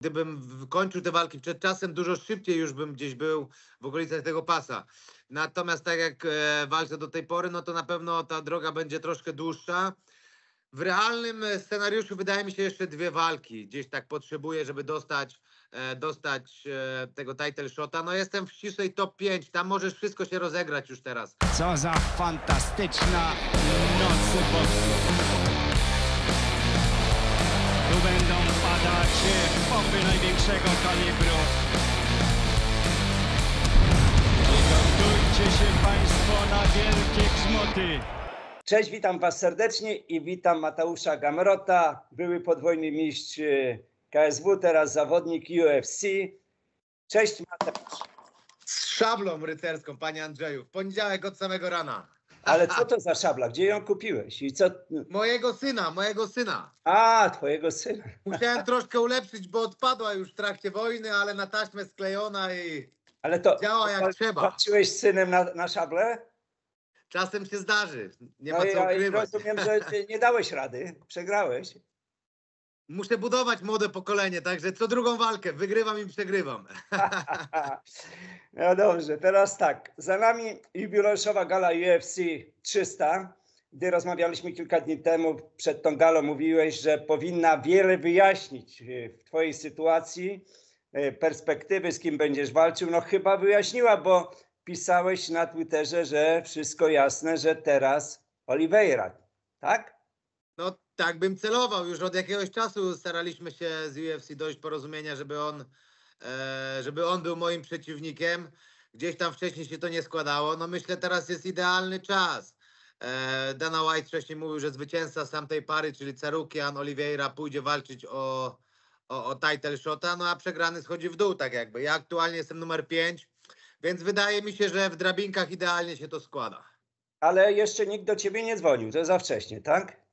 gdybym kończył te walki przed czasem, dużo szybciej już bym gdzieś był w okolicach tego pasa. Natomiast tak jak e, walczę do tej pory, no to na pewno ta droga będzie troszkę dłuższa. W realnym e, scenariuszu wydaje mi się jeszcze dwie walki. Gdzieś tak potrzebuję, żeby dostać, e, dostać e, tego title shota. No jestem w ścisłej top 5, tam możesz wszystko się rozegrać już teraz. Co za fantastyczna noc. Tu będą padać bomby największego kalibru. Przygotujcie się Państwo na wielkie grzmoty. Cześć, witam Was serdecznie i witam Mateusza Gamrota, były podwójny mistrz e, KSW, teraz zawodnik UFC. Cześć Mateusz. Z szablą rycerską, panie Andrzeju, w poniedziałek od samego rana. Ale co to za szabla? Gdzie ją kupiłeś? I co? Mojego syna, mojego syna. A, twojego syna. Musiałem troszkę ulepszyć, bo odpadła już w trakcie wojny, ale na taśmę sklejona i Ale to Działa jak trzeba. walczyłeś z synem na, na szable? czasem się zdarzy. Nie ma No i co ja ukrywać. rozumiem, że ty nie dałeś rady, przegrałeś. Muszę budować młode pokolenie, także co drugą walkę wygrywam i przegrywam. No dobrze, teraz tak. Za nami jubileuszowa gala UFC 300. Gdy rozmawialiśmy kilka dni temu, przed tą galą mówiłeś, że powinna wiele wyjaśnić e, w Twojej sytuacji, e, perspektywy, z kim będziesz walczył. No chyba wyjaśniła, bo pisałeś na Twitterze, że wszystko jasne, że teraz Oliveira, tak? No tak bym celował. Już od jakiegoś czasu staraliśmy się z UFC dojść porozumienia, żeby on, e, żeby on był moim przeciwnikiem. Gdzieś tam wcześniej się to nie składało. No myślę, teraz jest idealny czas. E, Dana White wcześniej mówił, że zwycięzca z tamtej pary, czyli Carukian, Oliveira pójdzie walczyć o, o, o title shota, no a przegrany schodzi w dół tak jakby. Ja aktualnie jestem numer 5, więc wydaje mi się, że w drabinkach idealnie się to składa. Ale jeszcze nikt do Ciebie nie dzwonił, to za wcześnie, tak?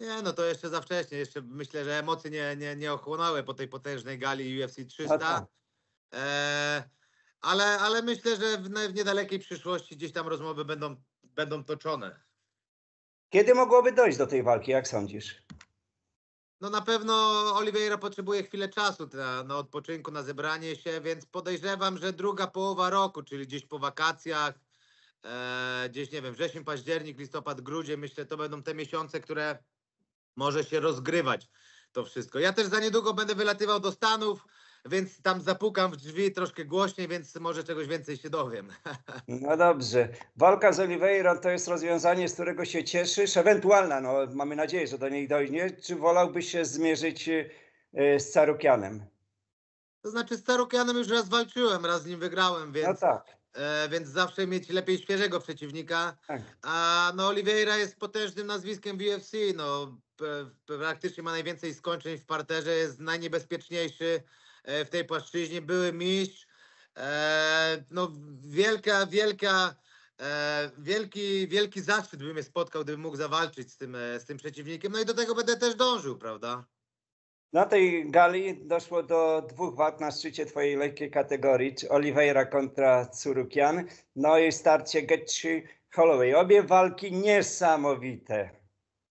Nie, no to jeszcze za wcześnie. Jeszcze myślę, że emocje nie, nie, nie ochłonęły po tej potężnej gali UFC 300. No tak. E, ale, ale myślę, że w, w niedalekiej przyszłości gdzieś tam rozmowy będą, będą toczone. Kiedy mogłoby dojść do tej walki, jak sądzisz? No na pewno Oliveira potrzebuje chwilę czasu na, na odpoczynku, na zebranie się, więc podejrzewam, że druga połowa roku, czyli gdzieś po wakacjach, e, gdzieś nie wiem, wrzesień, październik, listopad, grudzień, myślę, to będą te miesiące, które może się rozgrywać to wszystko. Ja też za niedługo będę wylatywał do Stanów, więc tam zapukam w drzwi troszkę głośniej, więc może czegoś więcej się dowiem. No dobrze. Walka z Oliveirą to jest rozwiązanie, z którego się cieszysz. Ewentualna, no mamy nadzieję, że do niej dojdzie. Czy wolałbyś się zmierzyć e, z Carukianem? To znaczy z Sarukianem już raz walczyłem, raz z nim wygrałem, więc... No tak. E, więc zawsze mieć lepiej świeżego przeciwnika. tak. A no Oliveira jest potężnym nazwiskiem w UFC. No, praktycznie ma najwięcej skończeń w parterze, jest najniebezpieczniejszy e, w tej płaszczyźnie, były mistrz. E, no wielka, wielka, e, wielki, wielki zaszczyt by mnie spotkał, gdybym mógł zawalczyć z tym, z tym przeciwnikiem. No i do tego będę też dążył, prawda? Na tej gali doszło do dwóch walk na szczycie twojej lekkiej kategorii, Oliveira kontra Curukian. No i starcie Getchi Holloway. Obie walki niesamowite.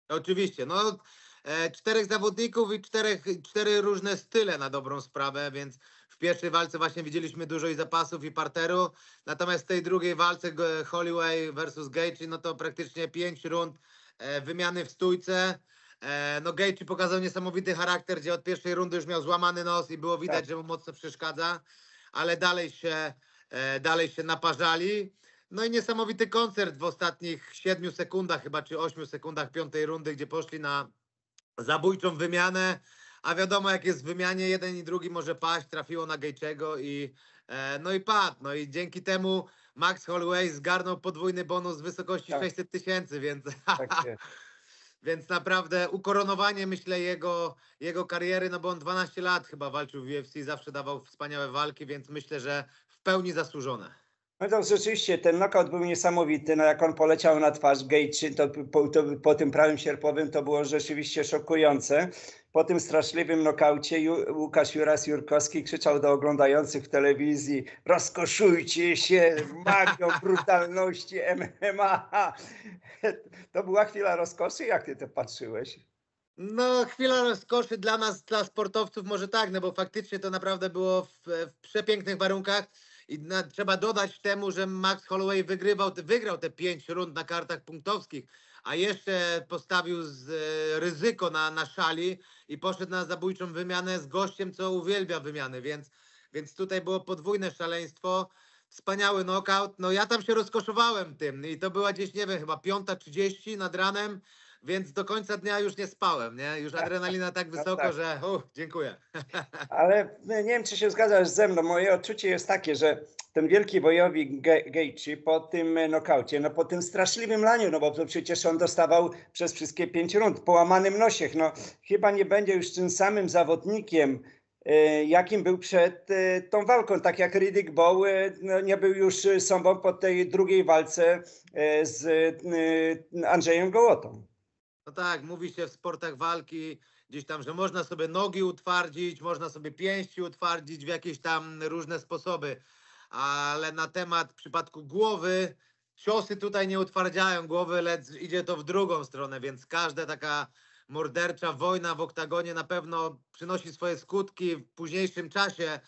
Oczywiście, no e, czterech zawodników i czterech, cztery różne style na dobrą sprawę, więc w pierwszej walce właśnie widzieliśmy dużo i zapasów i parteru, natomiast w tej drugiej walce g- Holloway versus Gaethje, no to praktycznie pięć rund e, wymiany w stójce. E, no Gaethje pokazał niesamowity charakter, gdzie od pierwszej rundy już miał złamany nos i było widać, Tak. że mu mocno przeszkadza, ale dalej się, e, dalej się naparzali. No i niesamowity koncert w ostatnich 7 sekundach, chyba czy 8 sekundach piątej rundy, gdzie poszli na zabójczą wymianę. A wiadomo, jak jest w wymianie, jeden i drugi może paść, trafiło na Gejczego i e, no i padł. No i dzięki temu Max Holloway zgarnął podwójny bonus w wysokości Tak. 600 tysięcy, więc, Tak więc naprawdę ukoronowanie, myślę, jego, jego kariery, no bo on 12 lat chyba walczył w UFC, zawsze dawał wspaniałe walki, więc myślę, że w pełni zasłużone. No to rzeczywiście ten knockout był niesamowity. No jak on poleciał na twarz Gaethje, to po, to po tym prawym sierpowym to było rzeczywiście szokujące. Po tym straszliwym nokaucie Ju, Łukasz Juras Jurkowski krzyczał do oglądających w telewizji rozkoszujcie się magią brutalności MMA. To była chwila rozkoszy? Jak ty to patrzyłeś? No, chwila rozkoszy dla nas, dla sportowców może tak, no bo faktycznie to naprawdę było w, w przepięknych warunkach i na, trzeba dodać temu, że Max Holloway wygrywał, wygrał te pięć rund na kartach punktowskich, a jeszcze postawił z, e, ryzyko na, na szali i poszedł na zabójczą wymianę z gościem, co uwielbia wymiany, więc, więc tutaj było podwójne szaleństwo. Wspaniały knockout. No ja tam się rozkoszowałem tym i to była gdzieś, nie wiem, chyba 5.30 nad ranem, więc do końca dnia już nie spałem, nie? Już adrenalina tak wysoko, tak. że uh, dziękuję. Ale nie wiem, czy się zgadzasz ze mną. Moje odczucie jest takie, że ten wielki bojowik Ge- po tym e, nokaucie, no po tym straszliwym laniu, no bo to przecież on dostawał przez wszystkie pięć rund, połamanym nosiech, no chyba nie będzie już tym samym zawodnikiem, e, jakim był przed e, tą walką, tak jak Riddick Bowe e, no, nie był już sobą po tej drugiej walce z Andrzejem Gołotą. No tak, mówi się w sportach walki gdzieś tam, że można sobie nogi utwardzić, można sobie pięści utwardzić w jakieś tam różne sposoby, ale na temat w przypadku głowy, ciosy tutaj nie utwardziają głowy, lecz idzie to w drugą stronę, więc każda taka mordercza wojna w oktagonie na pewno przynosi swoje skutki w późniejszym czasie,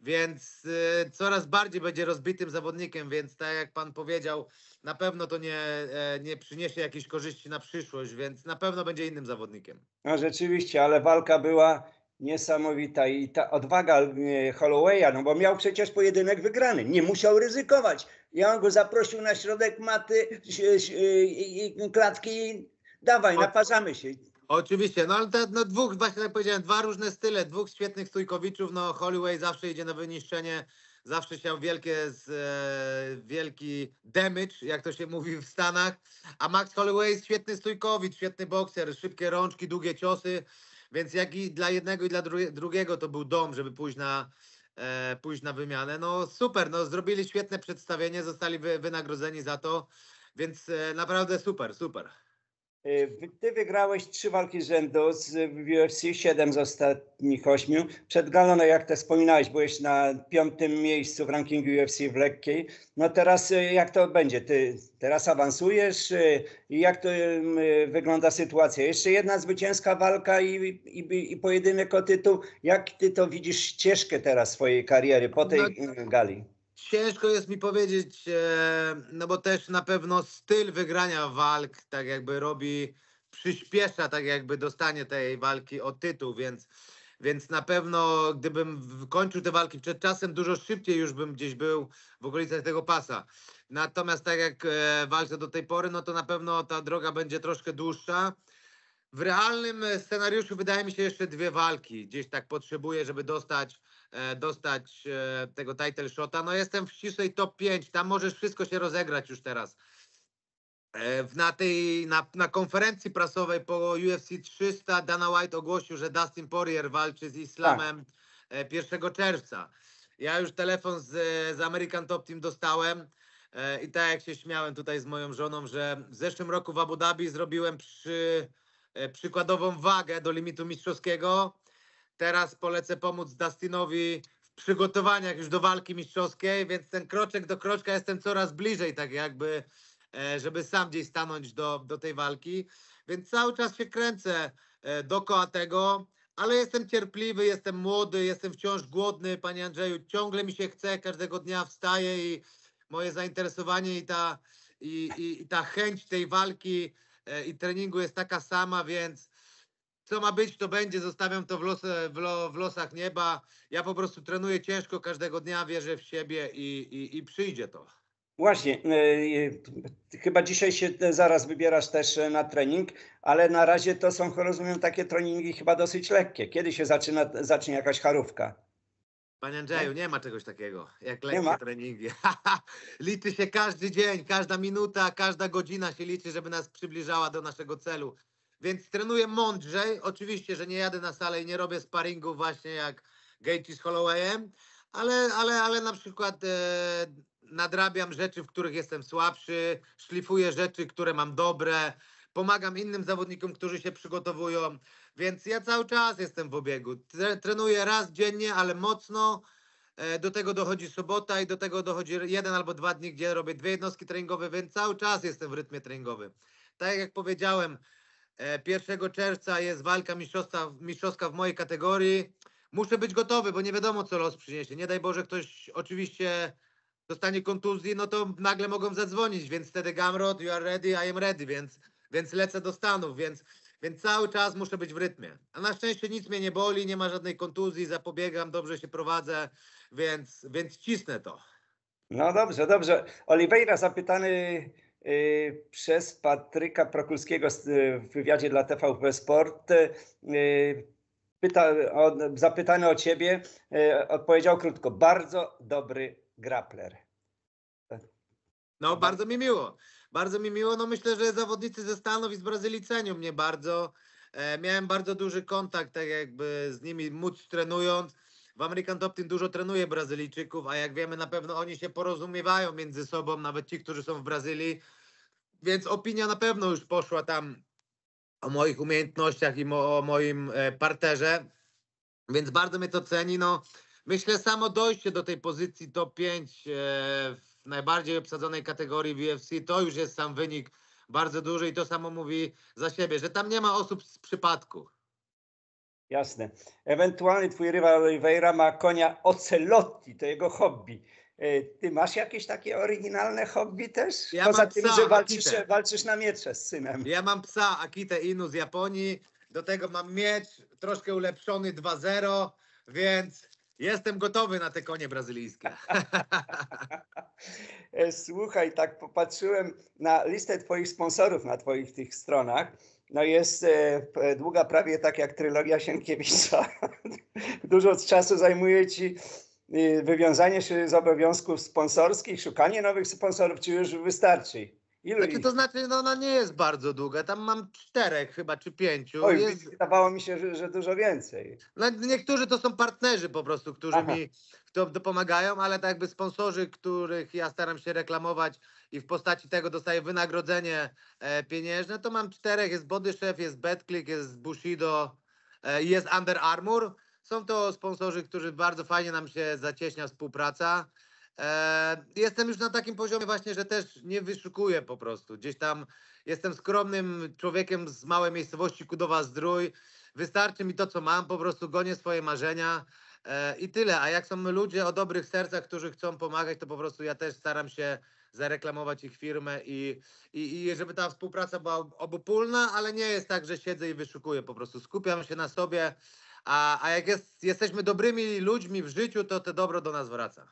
więc y, coraz bardziej będzie rozbitym zawodnikiem, więc tak jak pan powiedział, na pewno to nie, e, nie przyniesie jakiejś korzyści na przyszłość, więc na pewno będzie innym zawodnikiem. No rzeczywiście, ale walka była niesamowita i ta odwaga e, Hollowaya, no bo miał przecież pojedynek wygrany, nie musiał ryzykować. Ja on go zaprosił na środek maty, si- i- i klatki, dawaj, naparzamy się. Oczywiście, no ale te, no dwóch, właśnie tak powiedziałem, dwa różne style, dwóch świetnych stójkowiczów, no Holloway zawsze idzie na wyniszczenie, zawsze chciał wielkie, z, e, wielki damage, jak to się mówi w Stanach, a Max Holloway świetny stójkowicz, świetny bokser, szybkie rączki, długie ciosy, więc jak i dla jednego i dla dru- drugiego to był dom, żeby pójść na, e, pójść na wymianę. No super, no zrobili świetne przedstawienie, zostali wy, wynagrodzeni za to, więc e, naprawdę super, super. Wy- Ty wygrałeś trzy walki z rzędu z UFC, siedem z ostatnich ośmiu. Przed galą, no jak te wspominałeś, byłeś na piątym miejscu w rankingu UFC w lekkiej. No teraz e, jak to będzie? Ty teraz awansujesz e, i jak to wygląda sytuacja? Jeszcze jedna zwycięska walka i, i, i pojedynek o tytuł. Jak ty to widzisz ścieżkę teraz swojej kariery po tej No- gali? Ciężko jest mi powiedzieć, e, no bo też na pewno styl wygrania walk tak jakby robi, przyspiesza tak jakby dostanie tej walki o tytuł, więc, więc na pewno gdybym kończył te walki przed czasem, dużo szybciej już bym gdzieś był w okolicach tego pasa. Natomiast tak jak e, walczę do tej pory, no to na pewno ta droga będzie troszkę dłuższa. W realnym e, scenariuszu wydaje mi się jeszcze dwie walki. Gdzieś tak potrzebuję, żeby dostać, e, dostać e, tego title shota. No jestem w ścisłej top 5. Tam możesz wszystko się rozegrać już teraz. E, na tej, na, na konferencji prasowej po UFC 300 Dana White ogłosił, że Dustin Poirier walczy z Islamem e, 1 czerwca. Ja już telefon z, z American Top Team dostałem e, i tak jak się śmiałem tutaj z moją żoną, że w zeszłym roku w Abu Dhabi zrobiłem przy, przykładową wagę do limitu mistrzowskiego. Teraz polecę pomóc Dustinowi w przygotowaniach już do walki mistrzowskiej, więc ten kroczek do kroczka jestem coraz bliżej, tak jakby, e, żeby sam gdzieś stanąć do, do tej walki. Więc cały czas się kręcę e, dookoła tego, ale jestem cierpliwy, jestem młody, jestem wciąż głodny, panie Andrzeju. Ciągle mi się chce, każdego dnia wstaję i moje zainteresowanie i ta, i, i, i ta chęć tej walki e, i treningu jest taka sama, więc co ma być, to będzie. Zostawiam to w, los, w, lo, w losach nieba. Ja po prostu trenuję ciężko każdego dnia, wierzę w siebie i, i, i przyjdzie to. Właśnie, e, e, chyba dzisiaj się e, zaraz wybierasz też e, na trening, ale na razie to są, rozumiem, takie treningi chyba dosyć lekkie. Kiedy się zaczyna, zacznie jakaś charówka? Panie Andrzeju, nie ma czegoś takiego jak lekkie ma? treningi. liczy się każdy dzień, każda minuta, każda godzina się liczy, żeby nas przybliżała do naszego celu. Więc trenuję mądrzej. Oczywiście, że nie jadę na salę i nie robię sparingu właśnie jak Gaethje z Hollowayem, ale, ale, ale na przykład e, nadrabiam rzeczy, w których jestem słabszy, szlifuję rzeczy, które mam dobre, pomagam innym zawodnikom, którzy się przygotowują, więc ja cały czas jestem w obiegu. Tre, trenuję raz dziennie, ale mocno. E, Do tego dochodzi sobota i do tego dochodzi jeden albo dwa dni, gdzie robię dwie jednostki treningowe, więc cały czas jestem w rytmie treningowym. Tak jak powiedziałem, E, 1 czerwca jest walka mistrzowska, mistrzowska w mojej kategorii. Muszę być gotowy, bo nie wiadomo, co los przyniesie. Nie daj Boże, ktoś oczywiście dostanie kontuzji, no to nagle mogą zadzwonić, więc wtedy Gamrot, you are ready, I am ready, więc, więc lecę do Stanów, więc, więc cały czas muszę być w rytmie. A na szczęście nic mnie nie boli, nie ma żadnej kontuzji, zapobiegam, dobrze się prowadzę, więc, więc cisnę to. No dobrze, dobrze. Oliveira zapytany y, przez Patryka Prokulskiego y, w wywiadzie dla TVP Sport. y, pyta, o, zapytany o ciebie, y, odpowiedział krótko. Bardzo dobry grappler. No, bardzo mi miło. Bardzo mi miło. No myślę, że zawodnicy ze Stanów i z Brazylii cenią mnie bardzo. E, miałem bardzo duży kontakt, tak jakby z nimi móc trenując. W American Top Team dużo trenuje Brazylijczyków, a jak wiemy, na pewno oni się porozumiewają między sobą, nawet ci, którzy są w Brazylii. Więc opinia na pewno już poszła tam o moich umiejętnościach i mo, o moim e, parterze. Więc bardzo mnie to ceni. No, myślę, samo dojście do tej pozycji top 5 e, w najbardziej obsadzonej kategorii w UFC to już jest sam wynik bardzo duży i to samo mówi za siebie, że tam nie ma osób z przypadku. Jasne. Ewentualny twój rywal Oliveira ma konia Ocelotti, to jego hobby. Y, Ty masz jakieś takie oryginalne hobby też? Ja Poza tym, psa, że walczysz, walczysz na miecze z synem. Ja mam psa Akite Inu z Japonii, do tego mam miecz troszkę ulepszony 2-0, więc jestem gotowy na te konie brazylijskie. Słuchaj, tak popatrzyłem na listę Twoich sponsorów na Twoich tych stronach. No jest e, długa prawie tak jak trylogia Sienkiewicza. Dużo czasu zajmuje Ci e, wywiązanie się z obowiązków sponsorskich, szukanie nowych sponsorów, czy już wystarczy? Ilu Znaczy, ich? to znaczy, no ona nie jest bardzo długa, tam mam czterech chyba, czy pięciu. Oj, jest, wydawało mi się, że, że dużo więcej. No, niektórzy to są partnerzy po prostu, którzy Aha. mi to dopomagają, ale tak jakby sponsorzy, których ja staram się reklamować i w postaci tego dostaję wynagrodzenie e, pieniężne, to mam czterech. Jest Body Chef, jest Betclick, jest Bushido e, jest Under Armour. Są to sponsorzy, którzy bardzo fajnie nam się zacieśnia współpraca. E, jestem już na takim poziomie właśnie, że też nie wyszukuję po prostu. Gdzieś tam jestem skromnym człowiekiem z małej miejscowości Kudowa Zdrój. Wystarczy mi to, co mam, po prostu gonię swoje marzenia e, i tyle. A jak są ludzie o dobrych sercach, którzy chcą pomagać, to po prostu ja też staram się zareklamować ich firmę i, i, i żeby ta współpraca była obopólna, ale nie jest tak, że siedzę i wyszukuję po prostu. Skupiam się na sobie, a, a jak jest, jesteśmy dobrymi ludźmi w życiu, to to dobro do nas wraca.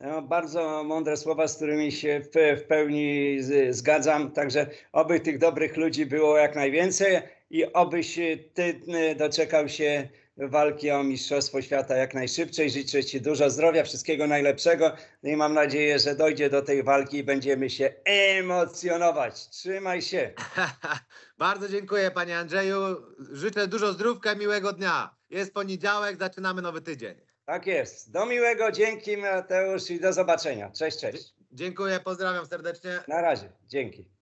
No, bardzo mądre słowa, z którymi się w, w pełni z, zgadzam. Także oby tych dobrych ludzi było jak najwięcej i obyś ty y, doczekał się walki o Mistrzostwo Świata jak najszybciej. Życzę Ci dużo zdrowia, wszystkiego najlepszego No i mam nadzieję, że dojdzie do tej walki i będziemy się emocjonować. Trzymaj się. Bardzo dziękuję panie Andrzeju. Życzę dużo zdrówka miłego dnia. Jest poniedziałek, zaczynamy nowy tydzień. Tak jest. Do miłego, dzięki Mateusz i do zobaczenia. Cześć, cześć. Dziękuję, pozdrawiam serdecznie. Na razie, dzięki.